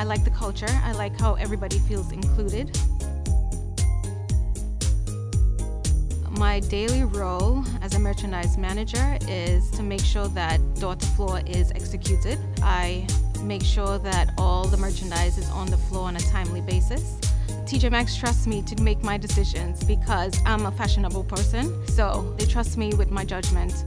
I like the culture. I like how everybody feels included. My daily role as a merchandise manager is to make sure that door to floor is executed. I make sure that all the merchandise is on the floor on a timely basis. TJ Maxx trusts me to make my decisions because I'm a fashionable person, so they trust me with my judgment.